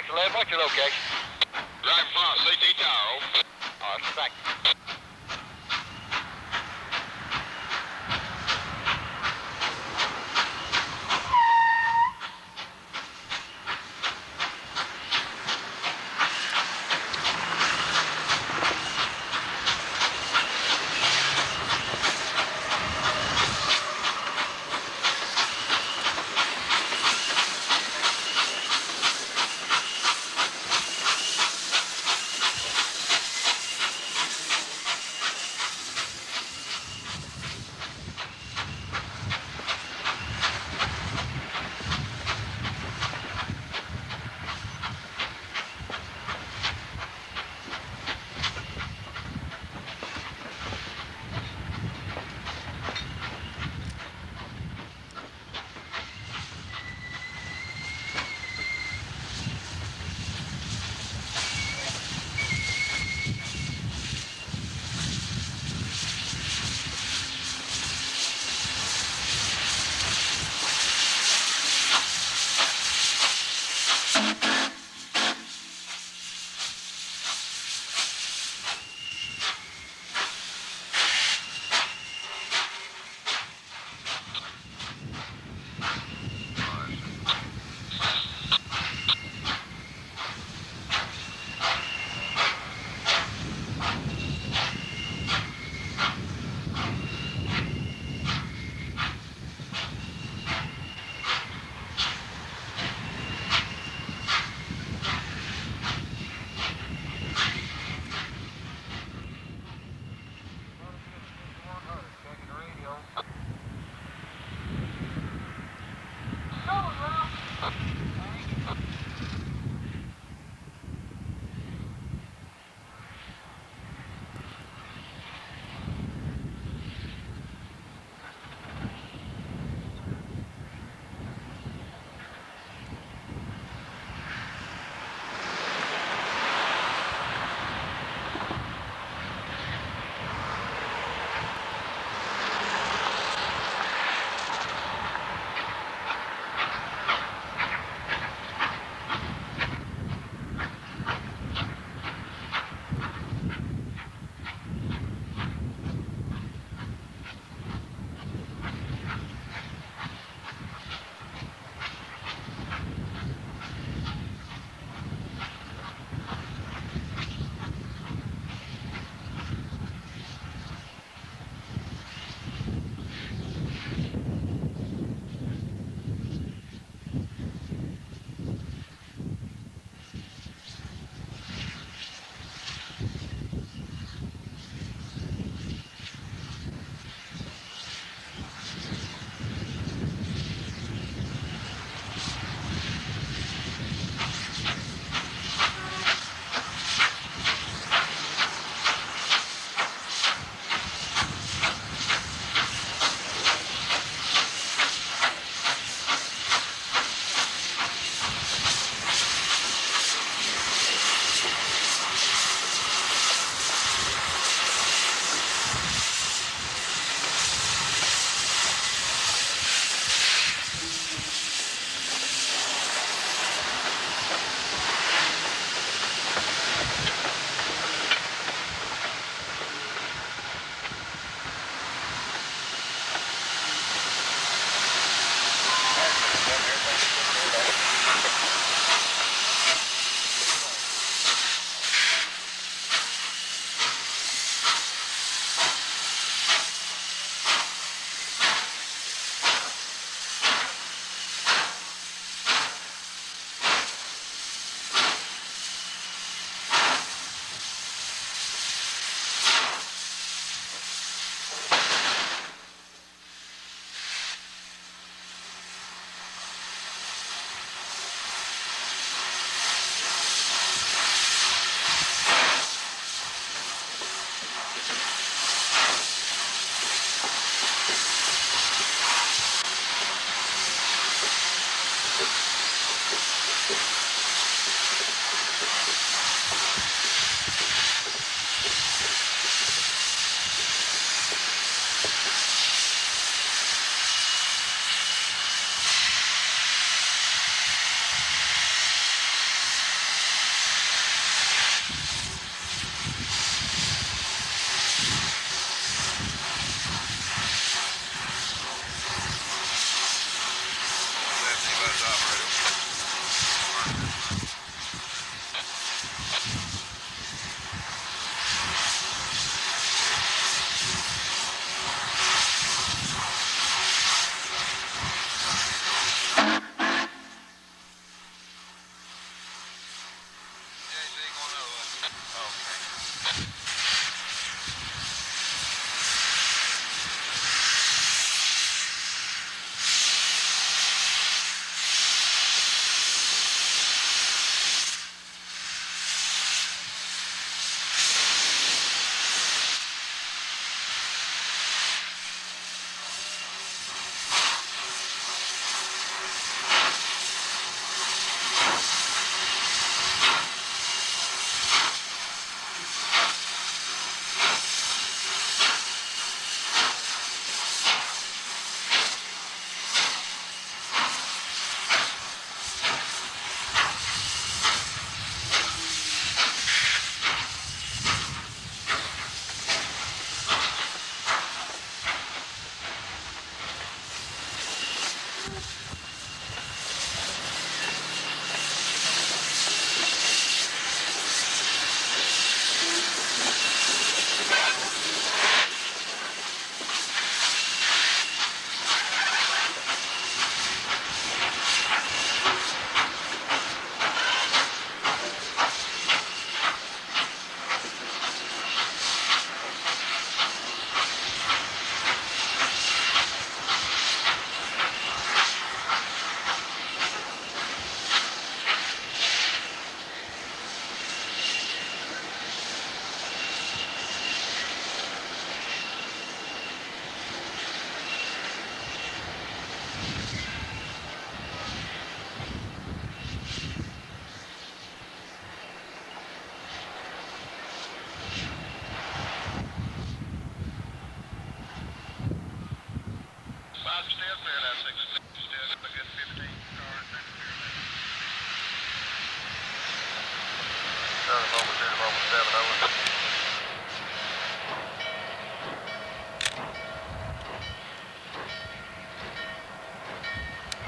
Connection, Lev. What's your location? Right boss. front, Tower. All right, thanks.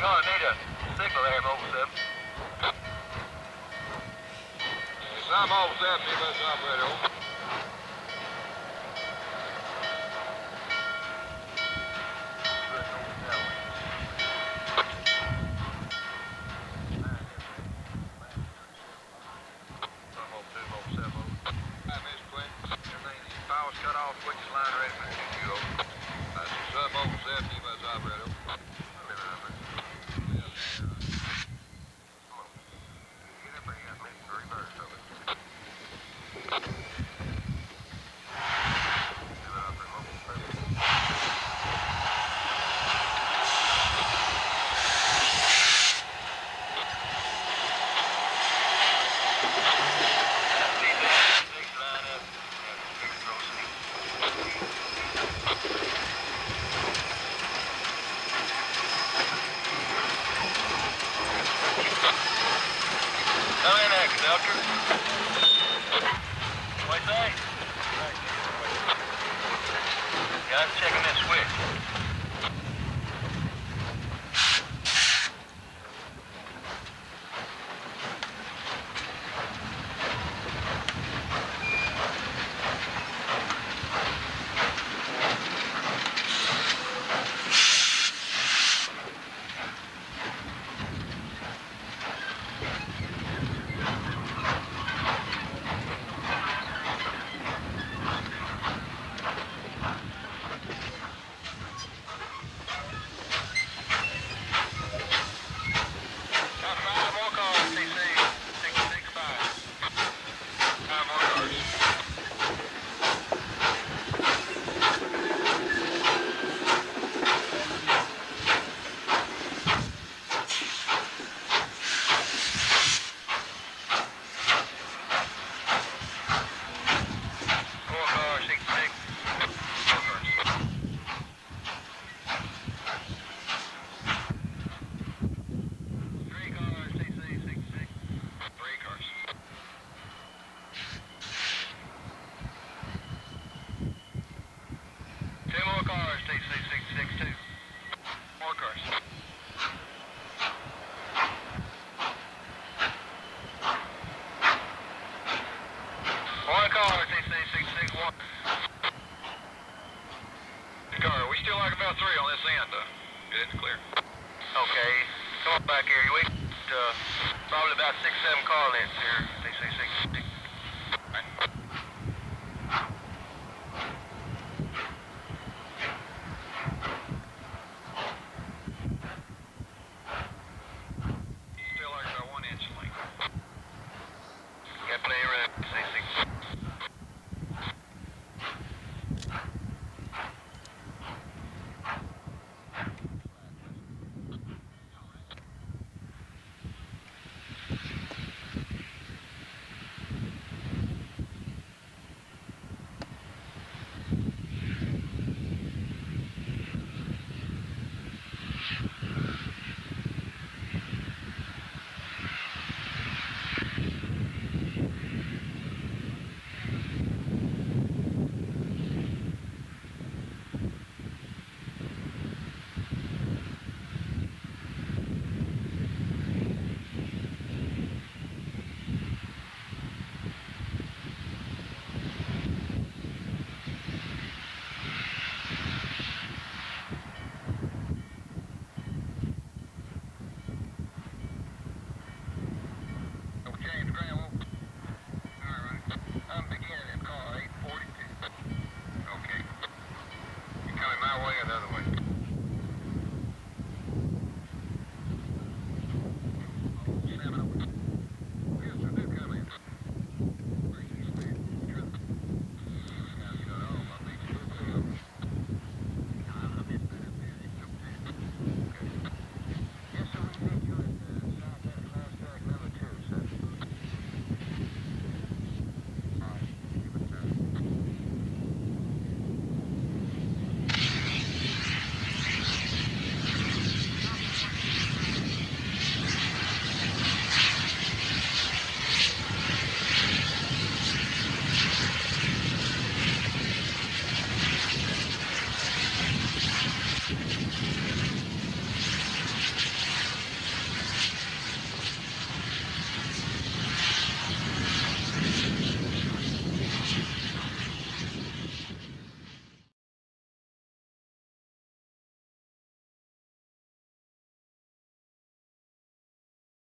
I need a signal there, Mobile 7. Yes, I'm Mobile 7, here operator. check them in.